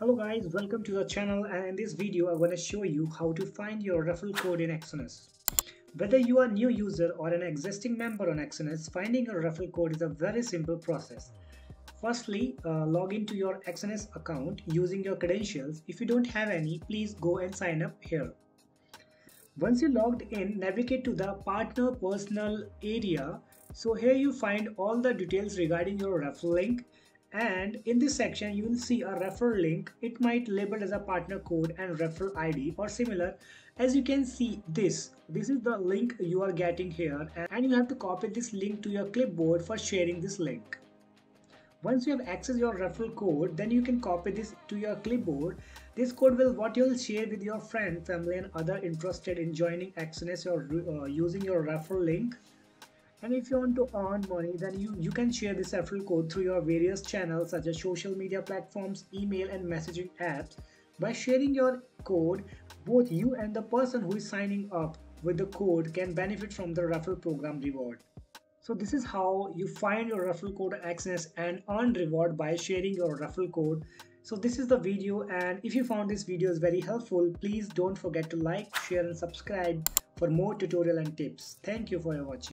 Hello guys, welcome to the channel and in this video I'm going to show you how to find your referral code in Exness. Whether you are a new user or an existing member on Exness, finding a referral code is a very simple process. Firstly, uh, log into your Exness account using your credentials. If you don't have any, please go and sign up here. Once you logged in, navigate to the partner personal area. So here you find all the details regarding your referral link and in this section you will see a referral link. It might be labeled as a partner code and referral id or similar. As you can see this this is the link you are getting here. And you have to copy this link to your clipboard for sharing this link. Once you have accessed your referral code then you can copy this to your clipboard. This code will what you'll share with your friend family and other interested in joining Exness or uh, using your referral link and if you want to earn money, then you, you can share this referral code through your various channels such as social media platforms, email and messaging apps. By sharing your code, both you and the person who is signing up with the code can benefit from the referral program reward. So this is how you find your referral code access and earn reward by sharing your referral code. So this is the video and if you found this video is very helpful, please don't forget to like, share and subscribe for more tutorial and tips. Thank you for your watching.